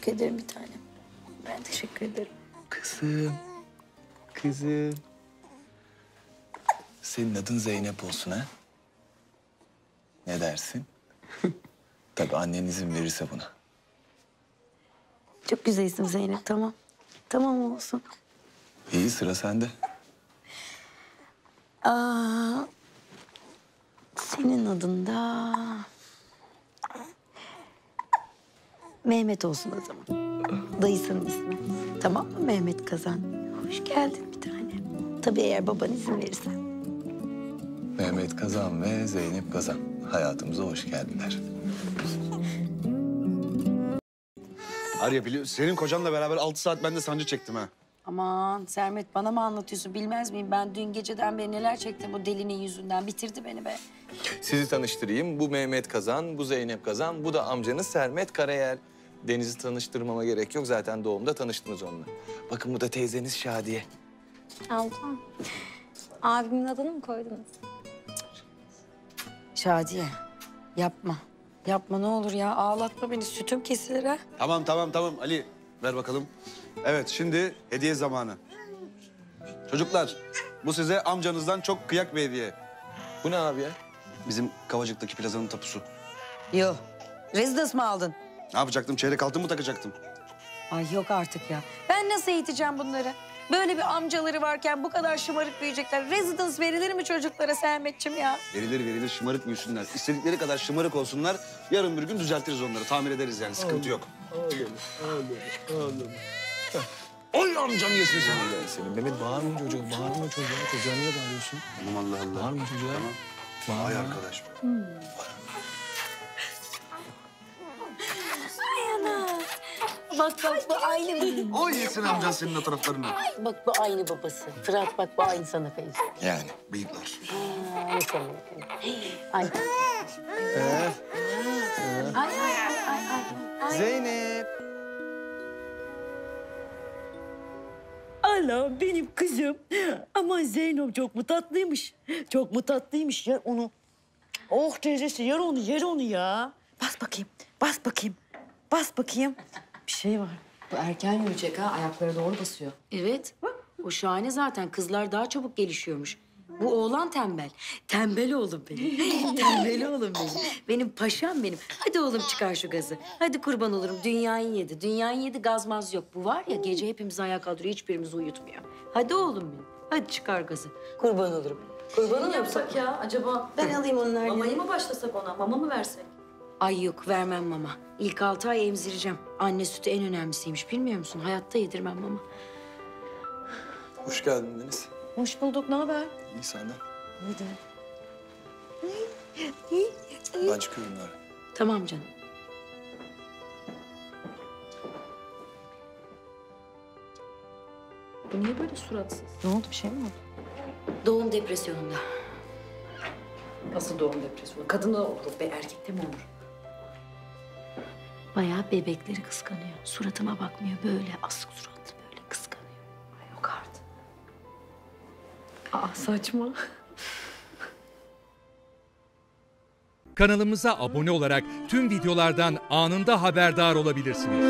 Teşekkür ederim bir tanem. Ben teşekkür ederim. Kızım. Kızım. Senin adın Zeynep olsun ha? Ne dersin? Tabii annen izin verirse buna. Çok güzelsin Zeynep tamam. Tamam olsun. İyi sıra sende. Aa, senin adın da... Mehmet olsun o zaman. Dayısının ismi. Tamam mı Mehmet Kazan? Hoş geldin bir tane. Tabii eğer baban izin verirse. Mehmet Kazan ve Zeynep Kazan. Hayatımıza hoş geldiler. Arya biliyor senin kocanla beraber altı saat ben de sancı çektim ha. Aman Sermet bana mı anlatıyorsun bilmez miyim? Ben dün geceden beri neler çektim bu delinin yüzünden. Bitirdi beni be. Sizi tanıştırayım. Bu Mehmet Kazan, bu Zeynep Kazan, bu da amcanız Sermet Karayel. Deniz'i tanıştırmama gerek yok. Zaten doğumda tanıştınız onunla. Bakın bu da teyzeniz Şadiye. Abla, abimin adını mı koydunuz? Şadiye yapma. Yapma ne olur ya ağlatma beni sütüm kesilir ha. Tamam tamam tamam Ali ver bakalım. Evet şimdi hediye zamanı. Çocuklar bu size amcanızdan çok kıyak bir hediye. Bu ne abi ya? Bizim Kavacık'taki plazanın tapusu. Yok. Rezidans mı aldın? Ne yapacaktım çeyrek altın mı takacaktım? Ay yok artık ya. Ben nasıl eğiteceğim bunları? Böyle bir amcaları varken bu kadar şımarık büyüyecekler. Residence verilir mi çocuklara Sermetciğim ya? Verilir verilir şımarık büyüsünler. İstedikleri kadar şımarık olsunlar. Yarın bir gün düzeltiriz onları. Tamir ederiz yani sıkıntı yok. Oy amcam yesin seni. Ya senin Mehmet bağırma çocuğa, bağırma çocuğa. Çocuğa niye bağırıyorsun? Tamam Allah Allah. Bağırma çocuğa. Tamam. Ay arkadaş. Bak bak bu aynı Oy yesin amcan senin o taraflarını. Bak bu aynı babası. Fırat bak bu aynı sana Feyz. Yani. Bıyıklar. Ay. Ay ay ay ay ay. Zeynep. Allah'ım benim kızım. Aman Zeynep çok mu tatlıymış. Çok mu tatlıymış. Yer onu. Oh teyzesi yer onu yer onu ya. Bas bakayım. Bas bakayım. Bas bakayım. Şey var. Bu erken yürüyecek ha. Ayakları doğru basıyor. Evet. O şahane zaten. Kızlar daha çabuk gelişiyormuş. Bu oğlan tembel. Tembel oğlum benim. tembel oğlum benim. Benim paşam benim. Hadi oğlum çıkar şu gazı. Hadi kurban olurum. Dünyayı yedi. Dünyayı yedi gazmaz yok. Bu var ya gece hepimizi ayağa kaldırıyor. Hiçbirimizi uyutmuyor. Hadi oğlum benim. Hadi çıkar gazı. Kurban olurum. Kurban olurum. yapsak ya acaba? Ben alayım onları. Mamayı mı başlasak ona? Mama mı versek? Ay yok vermem mama. İlk altı ay emzireceğim. Anne sütü en önemlisiymiş. Bilmiyor musun? Hayatta yedirmem mama. Hoş geldin Deniz. Hoş bulduk. Ne haber? İyi senden. Ben çıkıyorum Nara. Tamam canım. Bu niye böyle suratsız? Ne oldu? Bir şey mi oldu? Doğum depresyonunda. Nasıl doğum depresyonu? Kadına olur be, erkekte mi olur? Bayağı bebekleri kıskanıyor. Suratıma bakmıyor böyle asık suratlı böyle kıskanıyor. Ay yok artık. Aa saçma. Kanalımıza abone olarak tüm videolardan anında haberdar olabilirsiniz.